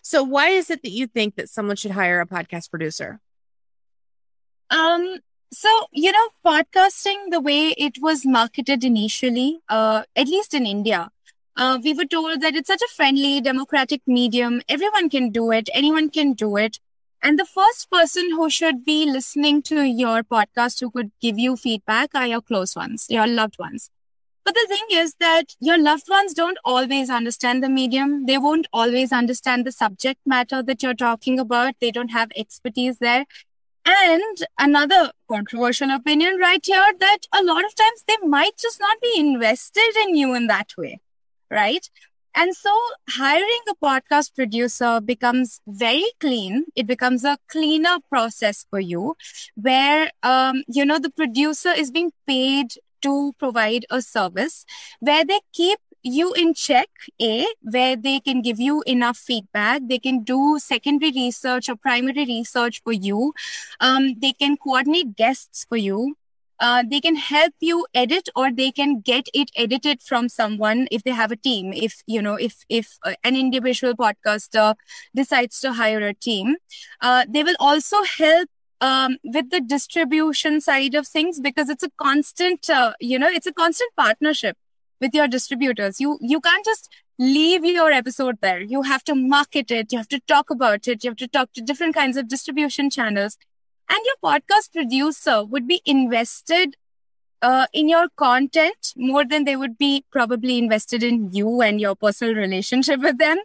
So why is it that you think that someone should hire a podcast producer? Um, so, you know, podcasting, the way it was marketed initially, uh, at least in India, uh, we were told that it's such a friendly, democratic medium. Everyone can do it. Anyone can do it. And the first person who should be listening to your podcast, who could give you feedback, are your close ones, your loved ones. But the thing is that your loved ones don't always understand the medium. They won't always understand the subject matter that you're talking about. They don't have expertise there. And another controversial opinion right here that a lot of times they might just not be invested in you in that way, right? And so hiring a podcast producer becomes very clean. It becomes a cleaner process for you where, um, you know, the producer is being paid to provide a service where they keep you in check, A, where they can give you enough feedback. They can do secondary research or primary research for you. Um, they can coordinate guests for you. Uh, they can help you edit or they can get it edited from someone if they have a team if you know if if uh, an individual podcaster decides to hire a team uh, they will also help um, with the distribution side of things because it's a constant uh, you know it's a constant partnership with your distributors. You you can't just leave your episode there. You have to market it. You have to talk about it. You have to talk to different kinds of distribution channels. And your podcast producer would be invested uh, in your content more than they would be probably invested in you and your personal relationship with them.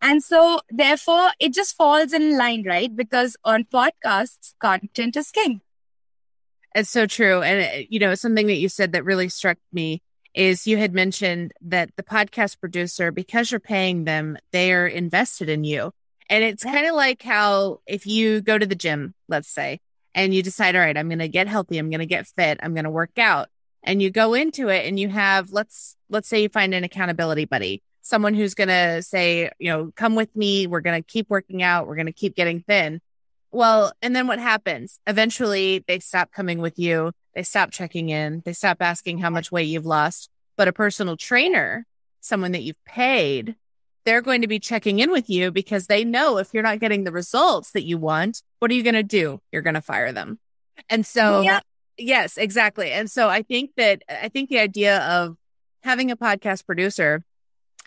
And so, therefore, it just falls in line, right? Because on podcasts, content is king. It's so true. And, uh, you know, something that you said that really struck me is you had mentioned that the podcast producer, because you're paying them, they are invested in you. And it's yeah. kind of like how if you go to the gym, let's say, and you decide, all right, I'm going to get healthy, I'm going to get fit, I'm going to work out. And you go into it and you have, let's, let's say you find an accountability buddy, someone who's going to say, you know, come with me. We're going to keep working out. We're going to keep getting thin. Well, and then what happens? Eventually they stop coming with you. They stop checking in. They stop asking how much weight you've lost. But a personal trainer, someone that you've paid, they're going to be checking in with you because they know if you're not getting the results that you want, what are you going to do? You're going to fire them. And so, yeah. yes, exactly. And so I think that, I think the idea of having a podcast producer,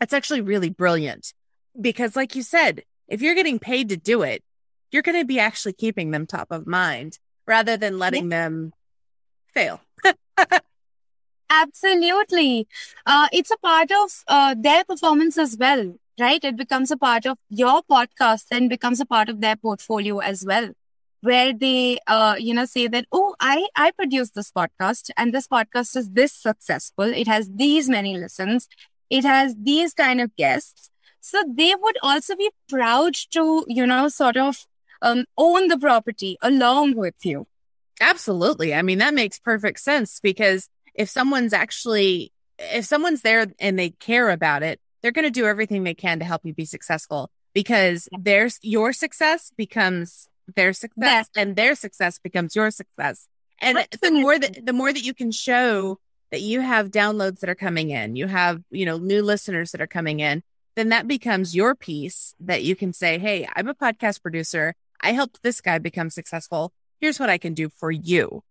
it's actually really brilliant because, like you said, if you're getting paid to do it, you're going to be actually keeping them top of mind rather than letting yeah. them fail. Absolutely. Uh, it's a part of uh, their performance as well, right? It becomes a part of your podcast, then becomes a part of their portfolio as well, where they, uh, you know, say that, oh, I, I produced this podcast and this podcast is this successful. It has these many listens. It has these kind of guests. So they would also be proud to, you know, sort of um, own the property along with you. Absolutely. I mean, that makes perfect sense because if someone's actually, if someone's there and they care about it, they're going to do everything they can to help you be successful because there's your success becomes their success yes. and their success becomes your success. And the more that, the more that you can show that you have downloads that are coming in, you have, you know, new listeners that are coming in, then that becomes your piece that you can say, Hey, I'm a podcast producer. I helped this guy become successful. Here's what I can do for you.